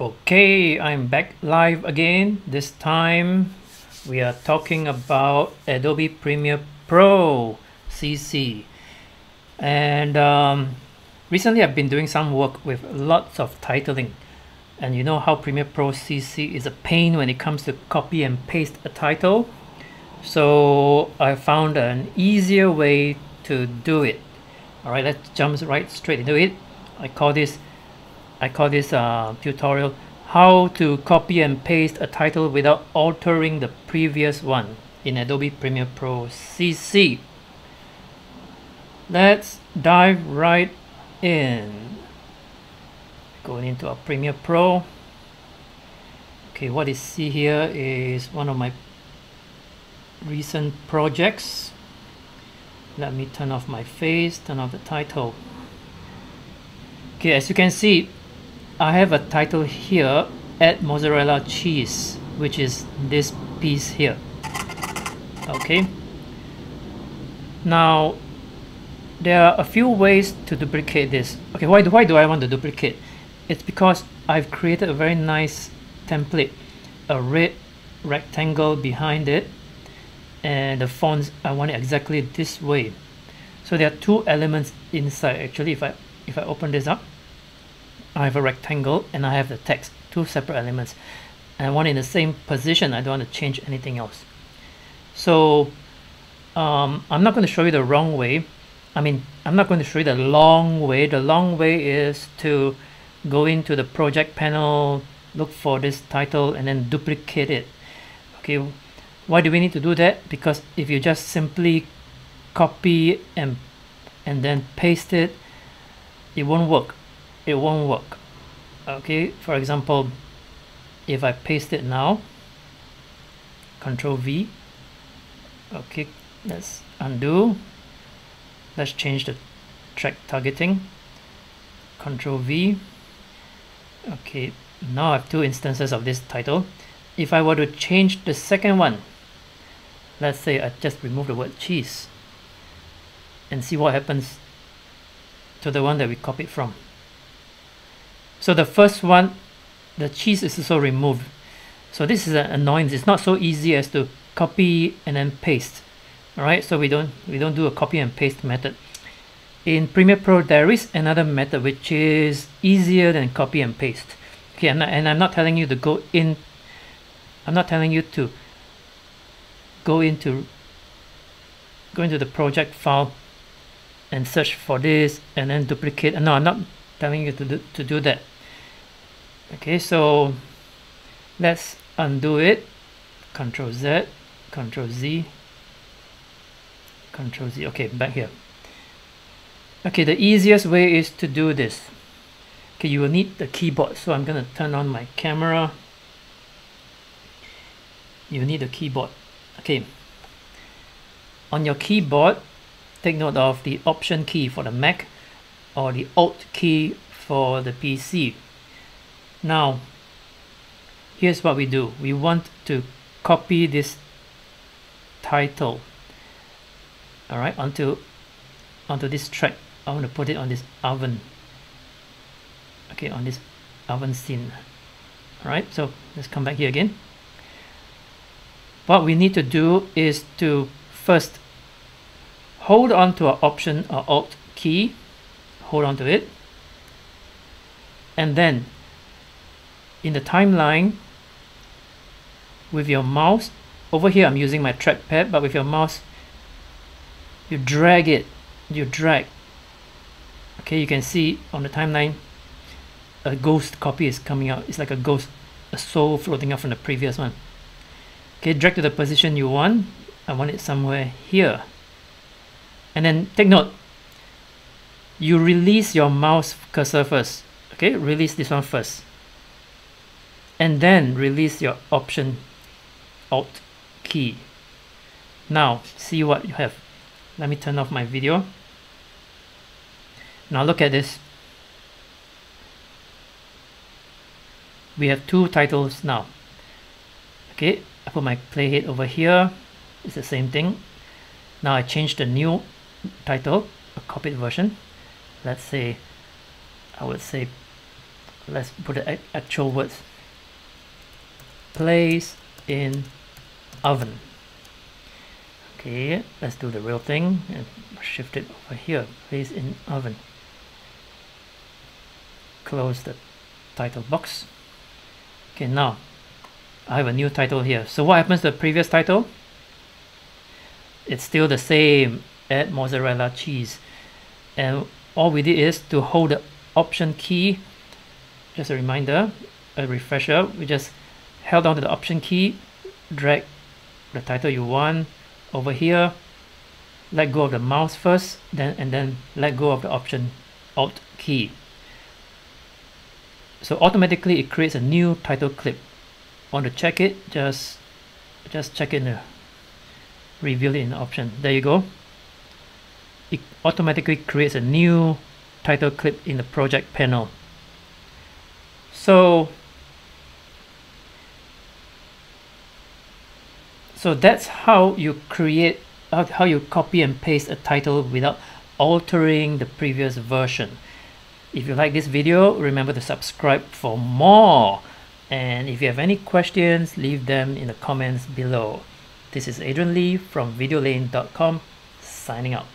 Okay, I'm back live again. This time we are talking about Adobe Premiere Pro CC. And um, recently I've been doing some work with lots of titling. And you know how Premiere Pro CC is a pain when it comes to copy and paste a title. So I found an easier way to do it. All right, let's jump right straight into it. I call this I call this uh, tutorial how to copy and paste a title without altering the previous one in Adobe Premiere Pro CC. Let's dive right in. Going into our Premiere Pro. Okay, what you see here is one of my recent projects. Let me turn off my face, turn off the title. Okay, as you can see, I have a title here add mozzarella cheese which is this piece here. Okay. Now there are a few ways to duplicate this. Okay why do, why do I want to duplicate? It's because I've created a very nice template a red rectangle behind it and the fonts I want it exactly this way. So there are two elements inside actually if I if I open this up I have a rectangle and I have the text, two separate elements. And I want it in the same position. I don't want to change anything else. So um, I'm not going to show you the wrong way. I mean, I'm not going to show you the long way. The long way is to go into the project panel, look for this title and then duplicate it. Okay, why do we need to do that? Because if you just simply copy and and then paste it, it won't work it won't work. Okay for example if I paste it now control V okay let's undo. Let's change the track targeting. Control V okay now I have two instances of this title. If I were to change the second one let's say I just remove the word cheese and see what happens to the one that we copied from so the first one, the cheese is also removed. So this is an annoyance. It's not so easy as to copy and then paste. All right, so we don't we don't do a copy and paste method. In Premiere Pro, there is another method which is easier than copy and paste. Okay, and, and I'm not telling you to go in. I'm not telling you to go into go into the project file and search for this and then duplicate. No, I'm not telling you to do, to do that. Okay so let's undo it. Control Z control Z control Z. Okay back here. Okay the easiest way is to do this. Okay you will need the keyboard so I'm gonna turn on my camera. You need the keyboard. Okay. On your keyboard take note of the option key for the Mac or the alt key for the PC now here's what we do. We want to copy this title all right onto onto this track. I want to put it on this oven. Okay on this oven scene. All right so let's come back here again. What we need to do is to first hold on to our option or alt key hold on to it. And then in the timeline with your mouse over here I'm using my trackpad but with your mouse you drag it you drag. Okay you can see on the timeline a ghost copy is coming out. It's like a ghost a soul floating out from the previous one. Okay drag to the position you want. I want it somewhere here. And then take note you release your mouse cursor first. Okay release this one first. And then release your option alt key. Now see what you have. Let me turn off my video. Now look at this. We have two titles now. Okay I put my playhead over here. It's the same thing. Now I change the new title a copied version let's say I would say let's put the actual words. Place in oven. Okay let's do the real thing and shift it over here. Place in oven. Close the title box. Okay now I have a new title here. So what happens to the previous title? It's still the same add mozzarella cheese. And all we did is to hold the option key. Just a reminder a refresher. We just held down to the option key drag the title you want over here let go of the mouse first then and then let go of the option alt key. So automatically it creates a new title clip. Want to check it? Just just check it there reveal it in the option. There you go it automatically creates a new title clip in the project panel. So so that's how you create how you copy and paste a title without altering the previous version. If you like this video remember to subscribe for more. And if you have any questions leave them in the comments below. This is Adrian Lee from videolane.com signing out